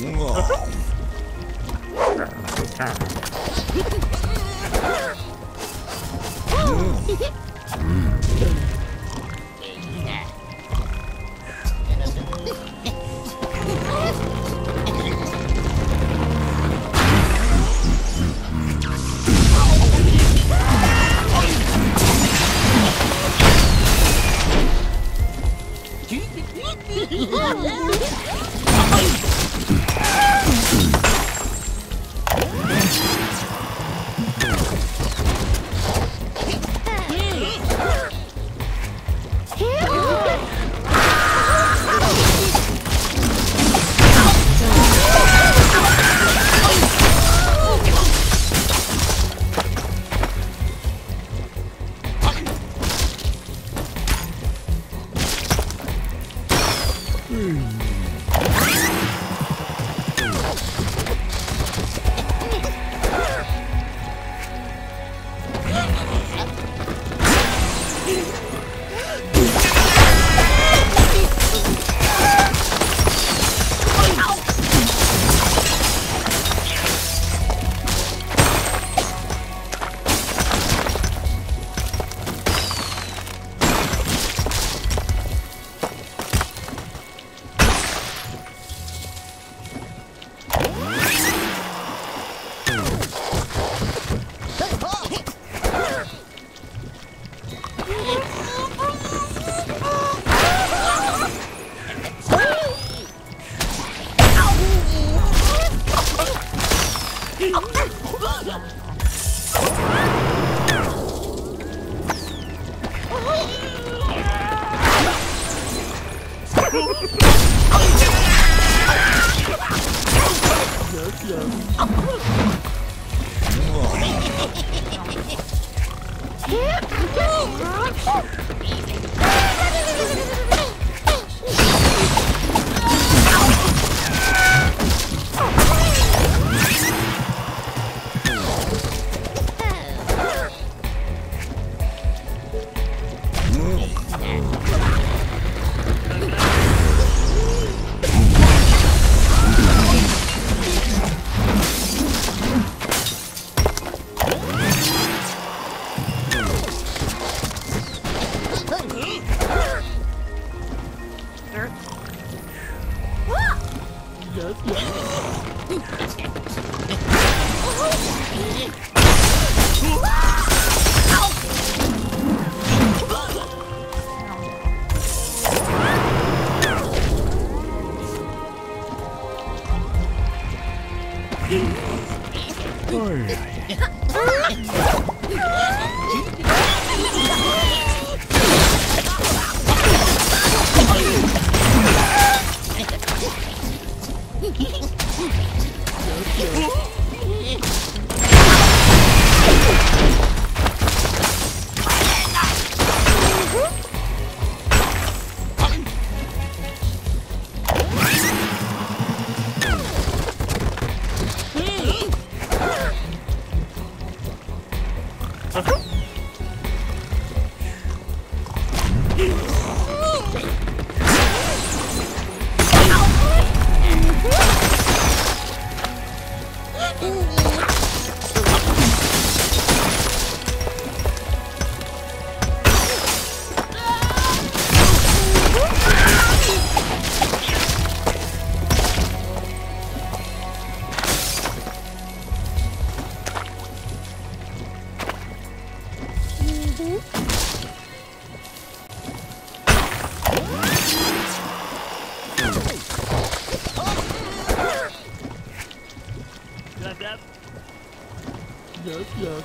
Oh, Hmm. Yeah. Yeah! Yeah. Mm-hmm. yep. Yes, yes.